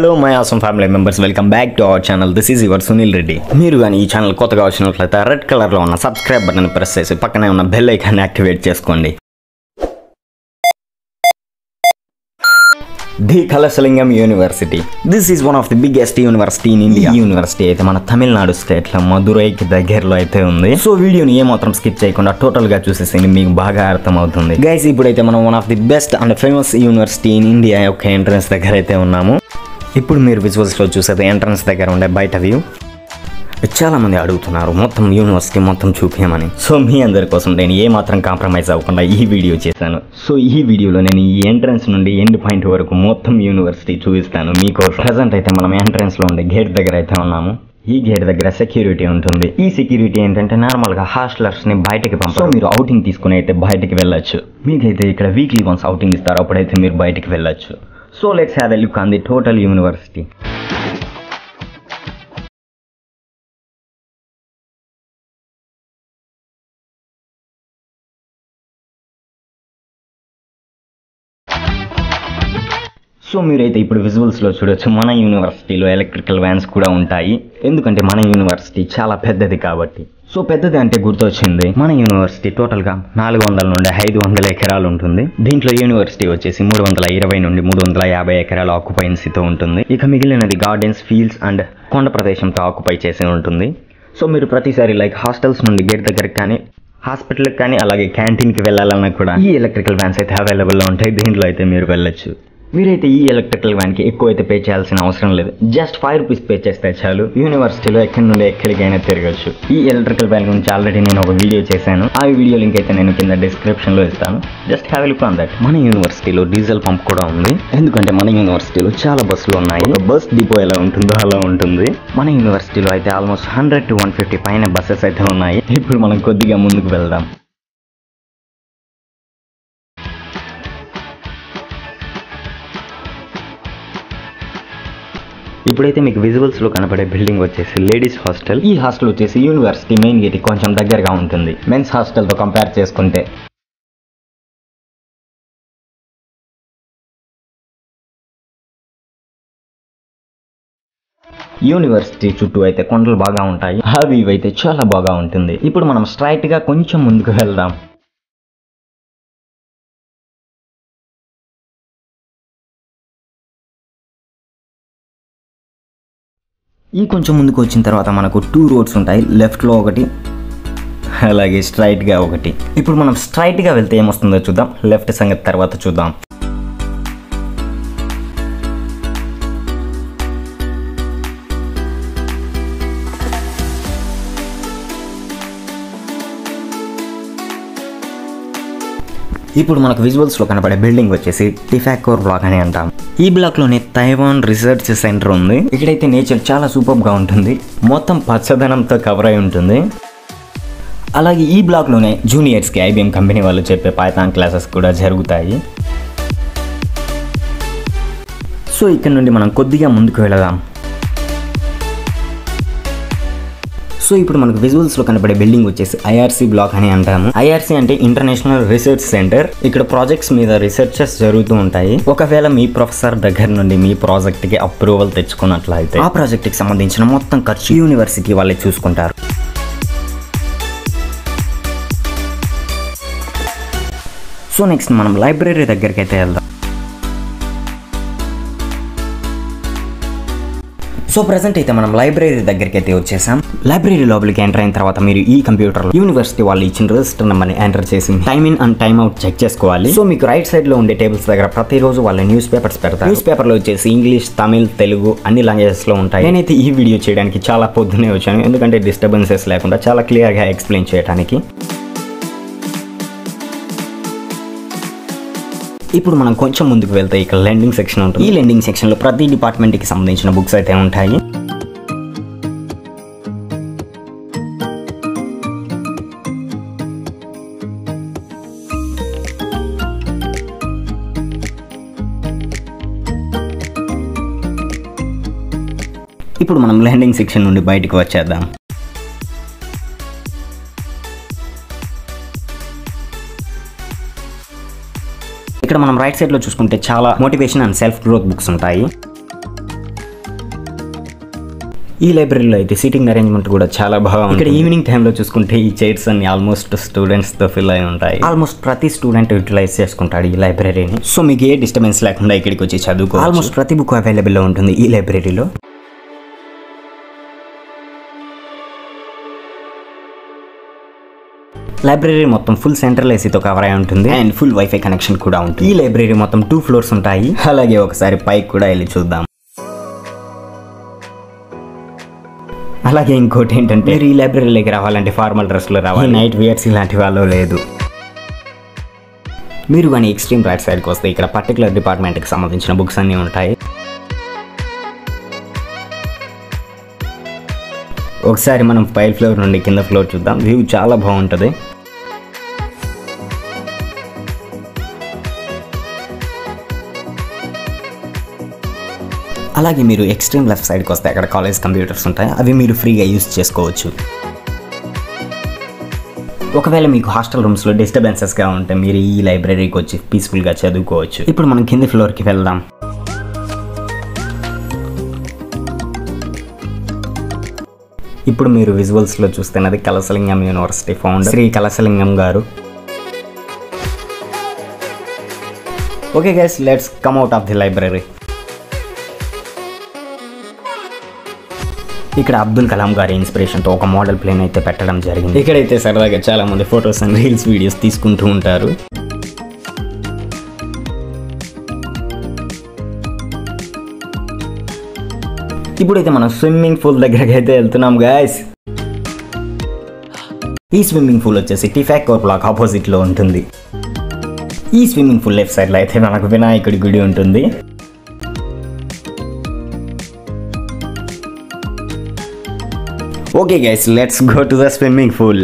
Hello my awesome family members welcome back to our channel this is your Sunil Reddy మీరు కానీ ఈ channel కొత్తగా వచ్చినట్లయితే red కలర్లో ఉన్న సబ్స్క్రైబ్ బటన్ ప్రెస్ చేసి పక్కనే ఉన్న బెల్ ఐకాన్ యాక్టివేట్ చేసుకోండి. The Kalasalingam university this is one of the biggest university in India university అయితే మన తమిళనాడు స్టేట్లో మధురైకి దగ్గరలో అయితే ఉంది. సో వీడియోని ఏమాత్రం స్కిప్ చేయకుండా టోటల్గా చూసేసి మీకు బాగా అర్థమవుతుంది. గైస్ ఇప్పుడైతే మనం one of the best and famous university in India యొక్క ఎంట్రన్స్ దగ్గర అయితే ఉన్నాము. ఇప్పుడు మీరు విజువల్స్లో చూసేది ఎంట్రన్స్ దగ్గర ఉండే బయట వ్యూ చాలా మంది అడుగుతున్నారు మొత్తం యూనివర్సిటీ మొత్తం చూపించమని సో మీ అందరి కోసం నేను ఏ మాత్రం కాంప్రమైజ్ అవ్వకుండా ఈ వీడియో చేశాను. సో ఈ వీడియోలో నేను ఈ ఎంట్రన్స్ నుండి ఎండ్ పాయింట్ వరకు మొత్తం యూనివర్సిటీ చూపిస్తాను మీకోసం. ప్రజెంట్ అయితే మనం ఎంట్రన్స్లో ఉండే గేట్ దగ్గర అయితే ఉన్నాము. ఈ గేట్ దగ్గర సెక్యూరిటీ ఉంటుంది. ఈ సెక్యూరిటీ ఏంటంటే నార్మల్గా హాస్టలర్స్ని బయటకి పంపడం. మీరు అవుటింగ్ తీసుకుని అయితే బయటకి వెళ్ళొచ్చు. మీకైతే ఇక్కడ వీక్లీ వన్స్ అవుటింగ్ ఇస్తారు అప్పుడైతే మీరు బయటకి వెళ్ళొచ్చు. So let's have a look on the total university so మీరైతే ఇప్పుడు విజువల్స్లో చూడొచ్చు మన యూనివర్సిటీలో ఎలక్ట్రికల్ వ్యాన్స్ కూడా ఉంటాయి. ఎందుకంటే మన యూనివర్సిటీ చాలా పెద్దది కాబట్టి. సో పెద్దది అంటే గుర్తొచ్చింది. మన యూనివర్సిటీ టోటల్గా నాలుగు వందల నుండి ఐదు వందల ఎకరాలు ఉంటుంది. దీంట్లో యూనివర్సిటీ వచ్చేసి మూడు వందల ఇరవై నుండి మూడు వందల యాభై ఎకరాల ఆక్యుపైన్సీతో ఉంటుంది. ఇక మిగిలినది గార్డెన్స్ ఫీల్డ్స్ అండ్ కొండ ప్రదేశంతో ఆక్యుపై చేసి ఉంటుంది. సో మీరు ప్రతిసారి లైక్ హాస్టల్స్ నుండి గేట్ దగ్గరకు కానీ హాస్పిటల్కి కానీ అలాగే క్యాంటీన్కి వెళ్ళాలన్నా కూడా ఈ ఎలక్ట్రికల్ వ్యాన్స్ అయితే అవైలబుల్లో ఉంటాయి. దీంట్లో అయితే మీరు వెళ్ళొచ్చు. మీరైతే ఈ ఎలక్ట్రికల్ వ్యాన్కి ఎక్కువ అయితే పే చేయాల్సిన అవసరం లేదు. జస్ట్ ఫైవ్ రూపీస్ పే చేస్తే చాలు. యూనివర్సిటీలో ఎక్కడి నుండి ఎక్కడికైనా తిరగచ్చు. ఈ ఎలక్ట్రికల్ వ్యాన్ గురించి ఆల్రెడీ నేను ఒక వీడియో చేశాను. ఆ వీడియో లింక్ అయితే నేను కింద డిస్క్రిప్షన్లో ఇస్తాను. Just have look on that మన యూనివర్సిటీలో డీజిల్ పంప్ కూడా ఉంది. ఎందుకంటే మన యూనివర్సిటీలో చాలా బస్సులు ఉన్నాయి. బస్ డిపో ఎలా ఉంటుందో అలా ఉంటుంది. మన యూనివర్సిటీలో అయితే almost hundred to one fifty పైన బస్సెస్ అయితే ఉన్నాయి. ఇప్పుడు మనం కొద్దిగా ముందుకు వెళ్దాం. ఇప్పుడైతే మీకు విజువల్స్లో కనపడే బిల్డింగ్ వచ్చేసి లేడీస్ హాస్టల్. ఈ హాస్టల్ వచ్చేసి యూనివర్సిటీ మెయిన్ గేట్ కొంచెం దగ్గరగా ఉంటుంది. మెన్స్ హాస్టల్తో కంపేర్ చేసుకుంటే. యూనివర్సిటీ చుట్టూ అయితే కొండలు బాగా ఉంటాయి. అవి అయితే చాలా బాగా ఉంటుంది. ఇప్పుడు మనం స్ట్రైట్గా కొంచెం ముందుకు వెళ్దాం. ఈ కొంచెం ముందుకు వచ్చిన తర్వాత మనకు టూ రోడ్స్ ఉంటాయి. లెఫ్ట్లో ఒకటి అలాగే స్ట్రైట్గా ఒకటి. ఇప్పుడు మనం స్ట్రైట్గా వెళ్తే ఏమొస్తుందో చూద్దాం. లెఫ్ట్ సంగతి తర్వాత చూద్దాం. ఇప్పుడు మనకు విజువల్స్లో కనపడే బిల్డింగ్ వచ్చేసి టిఫాకోర్ బ్లాక్ అని అంటాం. ఈ బ్లాక్లోనే తైవాన్ రీసెర్చ్ సెంటర్ ఉంది. ఇక్కడైతే నేచర్ చాలా సూపర్గా ఉంటుంది. మొత్తం పచ్చదనంతో కవర్ అయి ఉంటుంది. అలాగే ఈ బ్లాక్లోనే జూనియర్స్కి ఐబిఎం కంపెనీ వాళ్ళు చెప్పే పైథాన్ క్లాసెస్ కూడా జరుగుతాయి. సో ఇక్కడ నుండి మనం కొద్దిగా ముందుకు వెళదాం. సో ఇప్పుడు మనకు విజువల్స్లో కనబడే బిల్డింగ్ వచ్చేసి ఐఆర్సీ బ్లాక్ అని అంటాము. ఐఆర్సీ అంటే ఇంటర్నేషనల్ రీసెర్చ్ సెంటర్ ఇక్కడ ప్రాజెక్ట్స్ మీద రీసెర్చెస్ జరుగుతూ ఉంటాయి. ఒకవేళ మీ ప్రొఫెసర్ దగ్గర నుండి మీ ప్రాజెక్ట్కి అప్రూవల్ తెచ్చుకున్నట్లయితే ఆ ప్రాజెక్ట్కి సంబంధించిన మొత్తం ఖర్చు యూనివర్సిటీ వాళ్ళే చూసుకుంటారు. సో నెక్స్ట్ మనం లైబ్రరీ దగ్గరికి అయితే వెళ్దాం. సో ప్రజెంట్ అయితే మనం లైబ్రరీ దగ్గరికి అయితే వచ్చేసాం. లైబ్రరీ లోపలికి ఎంటర్ అయిన తర్వాత మీరు ఈ కంప్యూటర్ యూనివర్సిటీ వాళ్ళు ఇచ్చిన రిజిస్టర్ నెంబర్ని ఎంటర్ చేసి time in and time out check చేసుకోవాలి. సో మీకు రైట్ సైడ్లో ఉండే టేబుల్స్ దగ్గర ప్రతిరోజు వాళ్ళ న్యూస్ పేపర్స్ పెడతారు. న్యూస్ పేపర్లో వచ్చేసి ఇంగ్లీష్ తమిళ్ తెలుగు అన్ని లాంగ్వేజెస్లో ఉంటాయి. నేనైతే ఈ వీడియో చేయడానికి చాలా పొద్దునే వచ్చాను. ఎందుకంటే డిస్టర్బెన్సెస్ లేకుండా చాలా క్లియర్గా ఎక్స్ప్లెయిన్ చేయడానికి ఇప్పుడు మనం కొంచెం ముందుకు వెళ్తే ఇక్కడ లెండింగ్ సెక్షన్ ఉంటుంది. ఈ లెండింగ్ సెక్షన్లో ప్రతి డిపార్ట్మెంట్కి సంబంధించిన బుక్స్ అయితే ఉంటాయి. ఇప్పుడు మనం ల్యాండింగ్ సెక్షన్ నుండి బయటకు వచ్చేద్దాం. ఇక్కడ మనం రైట్ సైడ్లో చూసుకుంటే చాలా motivation and self growth books ఉంటాయి. ఈ లైబ్రరీలో అయితే సీటింగ్ అరేంజ్మెంట్ కూడా చాలా బాగుంది ఇక్కడ ఈవినింగ్ టైంలో చూసుకుంటే ఈ చైర్స్ అన్ని ఆల్మోస్ట్ స్టూడెంట్స్తో ఫిల్ అయి ఉంటాయి. ఆల్మోస్ట్ ప్రతి స్టూడెంట్ యూటిలైజ్ చేసుకుంటాడు ఈ లైబ్రరీని సో మీకు ఏ డిస్టర్బెన్స్ లేకుండా ఇక్కడికి వచ్చి చదువుకో ఆల్మోస్ట్ ప్రతి బుక్ అవైలబుల్లో ఉంటుంది ఈ లైబ్రరీలో లైబ్రరీ మొత్తం ఫుల్ సెంట్రల్ ఏసీతో కవర్ అయి ఉంటుంది. అండ్ ఫుల్ వైఫై కనెక్షన్ కూడా ఉంటుంది. ఈ లైబ్రరీ మొత్తం టూ ఫ్లోర్స్ ఉంటాయి. అలాగే ఒకసారి పైకి కూడా వెళ్ళి చూద్దాం. అలాగే ఇంకోటి ఏంటంటే మీరు ఈ లైబ్రరీలోకి రావాలంటే ఫార్మల్ డ్రెస్లో రావాలి. నైట్ వియర్స్ ఇలాంటి వాళ్ళు లేదు. మీరు కానీ ఎక్స్ట్రీమ్ రైట్ సైడ్కి వస్తే ఇక్కడ పర్టికులర్ డిపార్ట్మెంట్కి సంబంధించిన బుక్స్ అన్నీ ఉంటాయి. ఒకసారి మనం పై ఫ్లోర్ నుండి కింద ఫ్లోర్ చూద్దాం. వ్యూ చాలా బాగుంటుంది. అలాగే మీరు ఎక్స్ట్రీమ్ లెఫ్ట్ సైడ్కి వస్తే అక్కడ కాలేజ్ కంప్యూటర్స్ ఉంటాయి అవి మీరు ఫ్రీగా యూజ్ చేసుకోవచ్చు. ఒకవేళ మీకు హాస్టల్ రూమ్స్లో డిస్టర్బెన్సెస్గా ఉంటే మీరు ఈ లైబ్రరీకి వచ్చి పీస్ఫుల్గా చదువుకోవచ్చు. ఇప్పుడు మనం కింది ఫ్లోర్కి వెళ్దాం. ఇప్పుడు మీరు విజువల్స్లో చూస్తున్నది Kalasalingam university founder Shri Kalasalingam garu. Okay guys let's come out of the library ఇక్కడ అబ్దుల్ కలాం గారి ఇన్స్పిరేషన్తో ఒక మోడల్ ప్లేన్ అయితే పెట్టడం జరిగింది. ఇక్కడైతే సరదాగా చాలా మంది ఫొటోస్ అండ్ రీల్స్ వీడియోస్ తీసుకుంటూ ఉంటారు. ఇప్పుడైతే మనం స్విమ్మింగ్ పూల్ దగ్గరకి అయితే వెళ్తున్నాం గాయస్ ఈ స్విమ్మింగ్ పూల్ వచ్చేసి టిఫాక్ కోర్ బ్లాక్ ఆపోజిట్లో ఉంటుంది. ఈ స్విమ్మింగ్ పూల్ లెఫ్ట్ సైడ్లో అయితే మనకు వినాయకుడి గుడి ఉంటుంది. Okay guys let's go to the swimming pool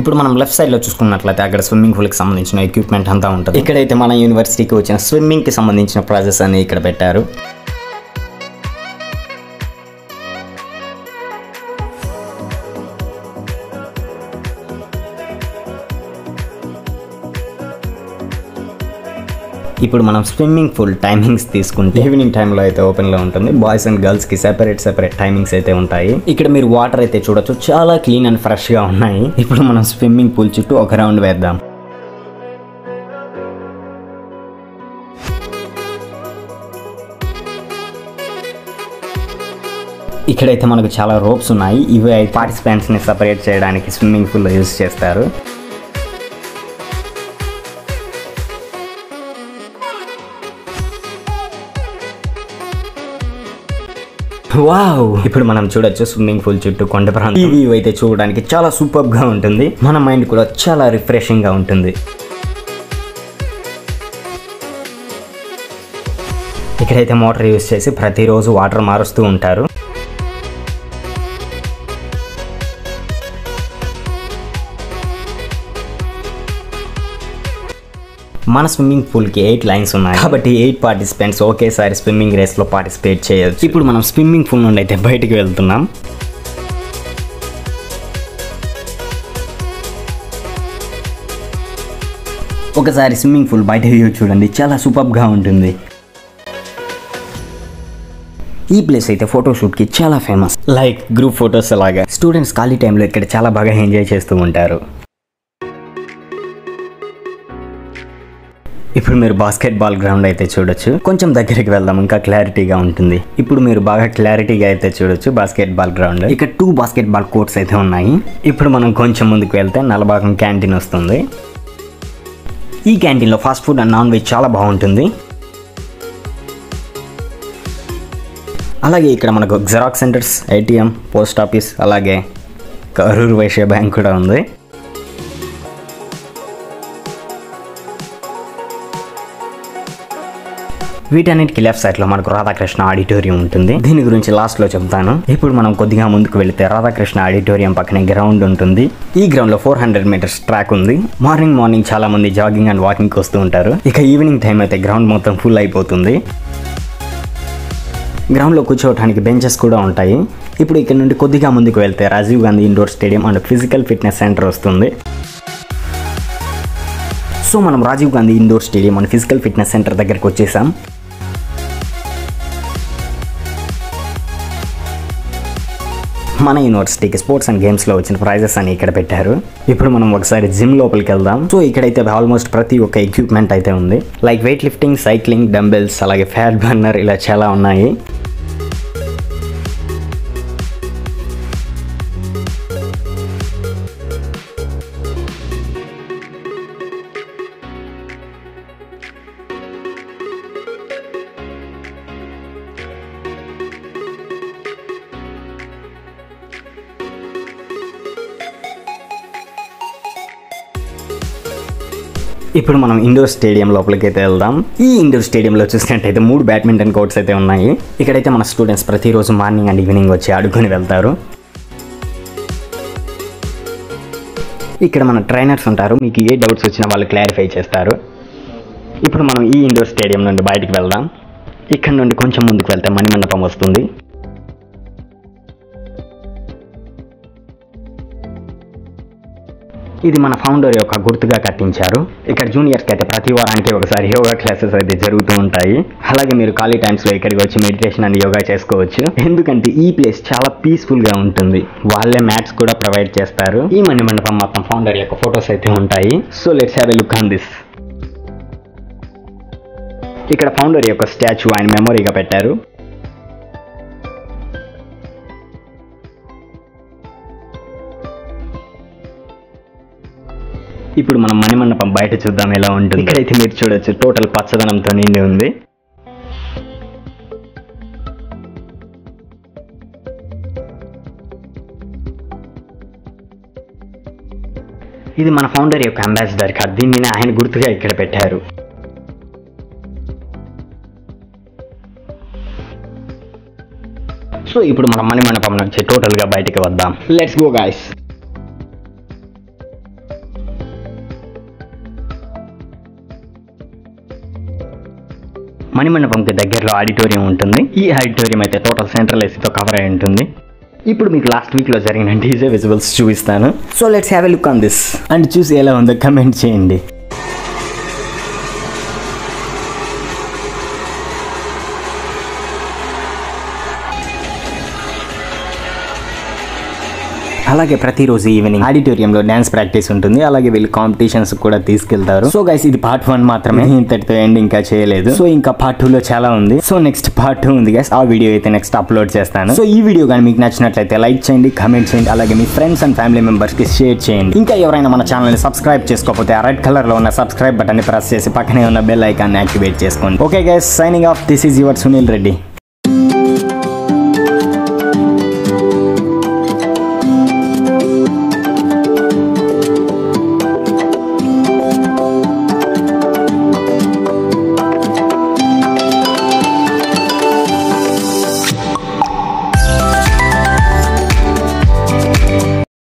ఇప్పుడు మనం లెఫ్ట్ సైడ్లో చూసుకున్నట్లయితే అక్కడ స్విమ్మింగ్ పూల్కి సంబంధించిన ఎక్విప్మెంట్ అంతా ఉంటుంది. ఇక్కడైతే మన యూనివర్సిటీకి వచ్చిన స్విమ్మింగ్కి సంబంధించిన ప్రాజెక్ట్స్ అన్ని ఇక్కడ పెట్టారు. ఇప్పుడు మనం స్విమ్మింగ్ పూల్ టైమింగ్స్ తీసుకుంటే ఈవినింగ్ టైంలో అయితే ఓపెన్లో ఉంటుంది. బాయ్స్ అండ్ గర్ల్స్కి సెపరేట్ సెపరేట్ టైమింగ్స్ అయితే ఉంటాయి. ఇక్కడ మీరు వాటర్ అయితే చూడొచ్చు. చాలా క్లీన్ అండ్ ఫ్రెష్గా ఉన్నాయి. ఇప్పుడు మనం స్విమ్మింగ్ పూల్ చుట్టూ ఒక రౌండ్ వేద్దాం. ఇక్కడైతే మనకు చాలా రోప్స్ ఉన్నాయి. ఇవి అయితే పార్టిసిపెంట్స్ని సపరేట్ చేయడానికి స్విమ్మింగ్ పూల్ యూస్ చేస్తారు. వావ్ ఇప్పుడు మనం చూడొచ్చు స్విమ్మింగ్ పూల్ చుట్టూ కొండ ప్రాంతం. ఈ వ్యూ అయితే చూడడానికి చాలా సూపర్గా ఉంటుంది. మన మైండ్ కూడా చాలా రిఫ్రెషింగ్గా ఉంటుంది. ఇక్కడైతే మోటార్ యూస్ చేసి ప్రతిరోజు వాటర్ మారుస్తూ ఉంటారు. మన స్విమ్మింగ్ పూల్కి ఎయిట్ లైన్స్ ఉన్నాయి. కాబట్టి ఎయిట్ పార్టిసిపెంట్స్ ఒకేసారి స్విమ్మింగ్ రేస్లో పార్టిసిపేట్ చేయొచ్చు. ఇప్పుడు మనం స్విమ్మింగ్ పూల్ నుండి అయితే బయటికి వెళ్తున్నాం. ఒకసారి స్విమ్మింగ్ పూల్ బయట వ్యూ చూడండి. చాలా సూపర్గా ఉంటుంది. ఈ ప్లేస్ అయితే ఫోటోషూట్కి చాలా ఫేమస్. లైక్ గ్రూప్ ఫొటోస్ అలాగా. స్టూడెంట్స్ ఖాళీ టైంలో ఇక్కడ చాలా బాగా ఎంజాయ్ చేస్తూ ఉంటారు. ఇప్పుడు మీరు బాస్కెట్ బాల్ గ్రౌండ్ అయితే చూడొచ్చు. కొంచెం దగ్గరికి వెళ్దాం ఇంకా క్లారిటీగా ఉంటుంది. ఇప్పుడు మీరు బాగా క్లారిటీగా అయితే చూడొచ్చు బాస్కెట్ బాల్ గ్రౌండ్ ఇక్కడ టూ బాస్కెట్ బాల్ కోర్ట్స్ అయితే ఉన్నాయి. ఇప్పుడు మనం కొంచెం ముందుకు వెళ్తే నలభాగం క్యాంటీన్ వస్తుంది. ఈ క్యాంటీన్లో fast food and non veg చాలా బాగుంటుంది. అలాగే ఇక్కడ మనకు xerox centres ATM post office అలాగే కరూర్ వైశ్య బ్యాంక్ కూడా ఉంది. వీటన్నిటికి లెఫ్ట్ సైడ్లో మనకు రాధాకృష్ణ ఆడిటోరియం ఉంటుంది. దీని గురించి లాస్ట్లో చెప్తాను. ఇప్పుడు మనం కొద్దిగా ముందుకు వెళితే రాధాకృష్ణ ఆడిటోరియం పక్కనే గ్రౌండ్ ఉంటుంది. ఈ గ్రౌండ్లో ఫోర్ హండ్రెడ్ మీటర్స్ ట్రాక్ ఉంది. మార్నింగ్ మార్నింగ్ చాలా మంది జాగింగ్ అండ్ వాకింగ్ వస్తూ ఉంటారు. ఇక ఈవినింగ్ టైం అయితే గ్రౌండ్ మొత్తం ఫుల్ అయిపోతుంది. గ్రౌండ్లో కూర్చోవడానికి బెంచెస్ కూడా ఉంటాయి. ఇప్పుడు ఇక్కడ నుండి కొద్దిగా ముందుకు వెళ్తే Rajiv Gandhi indoor stadium and physical fitness centre వస్తుంది. సో మనం Rajiv Gandhi indoor stadium and physical fitness centre దగ్గరకు వచ్చేసాం. మన యూనివర్సిటీకి స్పోర్ట్స్ అండ్ గేమ్స్లో వచ్చిన ప్రైజెస్ అని ఇక్కడ పెట్టారు. ఇప్పుడు మనం ఒకసారి జిమ్ లోపలికి వెళ్దాం. సో ఇక్కడైతే ఆల్మోస్ట్ ప్రతి ఒక్క ఎక్విప్మెంట్ అయితే ఉంది. Like weight lifting cycling dumbbells అలాగే ఫ్యాట్ బర్నర్ ఇలా చాలా ఉన్నాయి. ఇప్పుడు మనం ఇండోర్ స్టేడియం లోపలికి అయితే వెళ్దాం. ఈ ఇండోర్ స్టేడియంలో చూసినట్టయితే మూడు బ్యాడ్మింటన్ కోర్ట్స్ అయితే ఉన్నాయి. ఇక్కడైతే మన స్టూడెంట్స్ ప్రతిరోజు మార్నింగ్ అండ్ ఈవినింగ్ వచ్చి ఆడుకొని వెళ్తారు. ఇక్కడ మన ట్రైనర్స్ ఉంటారు. మీకు ఏ డౌట్స్ వచ్చినా వాళ్ళు క్లారిఫై చేస్తారు. ఇప్పుడు మనం ఈ ఇండోర్ స్టేడియం నుండి బయటకు వెళ్దాం. ఇక్కడ నుండి కొంచెం ముందుకు వెళ్తే మణిమండపం వస్తుంది. ఇది మన ఫౌండర్ యొక్క గుర్తుగా కట్టించారు. ఇక్కడ జూనియర్స్కి అయితే ప్రతి వారానికి ఒకసారి యోగా క్లాసెస్ అయితే జరుగుతూ ఉంటాయి. అలాగే మీరు ఖాళీ టైమ్స్లో ఇక్కడికి వచ్చి మెడిటేషన్ అండ్ యోగా చేసుకోవచ్చు. ఎందుకంటే ఈ ప్లేస్ చాలా పీస్ఫుల్గా ఉంటుంది. వాళ్ళే మ్యాట్స్ కూడా ప్రొవైడ్ చేస్తారు. ఈ మణి మండపం మొత్తం ఫౌండర్ యొక్క ఫొటోస్ అయితే ఉంటాయి. So let's have a look on this ఇక్కడ ఫౌండర్ యొక్క స్టాచ్యూ ఆయన మెమొరీగా పెట్టారు. ఇప్పుడు మనం మణిమండపం బయట చూద్దాం ఎలా ఉంటుంది. ఇక్కడైతే మీరు చూడొచ్చు టోటల్ పచ్చదనంతో నిండి ఉంది. ఇది మన ఫౌండర్ యొక్క అంబాసిడర్ కార్డ్ దీన్ని ఆయన గుర్తుగా ఇక్కడ పెట్టారు. సో ఇప్పుడు మనం మణిమండపం నుంచి టోటల్గా బయటికి వద్దాం. లెట్స్ గో గాయస్ మణిమండపంకి దగ్గరలో ఆడిటోరియం ఉంటుంది. ఈ ఆడిటోరియం అయితే టోటల్ సెంట్రల్ ఏసీతో కవర్ అయి ఉంటుంది. ఇప్పుడు మీకు లాస్ట్ వీక్లో జరిగిన డీజే విజువల్స్ చూపిస్తాను. So let's have a look on this and చూసి ఎలా ఉందో కమెంట్ చేయండి. అలాగే ప్రతిరోజు ఈవినింగ్ ఆడిటోరియంలో డాన్స్ ప్రాక్టీస్ ఉంటుంది. అలాగే వీళ్ళు కాంపిటీషన్స్ కూడా తీసుకెళ్తారు. సో గైస్ ఇది పార్ట్ వన్ మాత్రమే. ఇంతటితో ఎండ్ ఇంకా చేయలేదు. సో ఇంకా పార్ట్ టూ లో చాలా ఉంది. సో నెక్స్ట్ పార్ట్ టూ ఉంది గైస్ ఆ వీడియో అయితే నెక్స్ట్ అప్లోడ్ చేస్తాను. సో ఈ వీడియో కానీ మీకు నచ్చినట్లయితే లైక్ చేయండి కమెంట్ చేయండి అలాగే మీ ఫ్రెండ్స్ అండ్ ఫ్యామిలీ మెంబర్స్కి షేర్ చేయండి. ఇంకా ఎవరైనా మన ఛానల్ని సబ్స్క్రైబ్ చేసుకోకపోతే ఆ రెడ్ కలర్లో ఉన్న సబ్స్క్రైబ్ బటన్ని ప్రెస్ చేసి పక్కనే ఉన్న బెల్ ఐకాన్ యాక్టివేట్ చేసుకోండి. Okay guys signing off this is your Sunil Reddy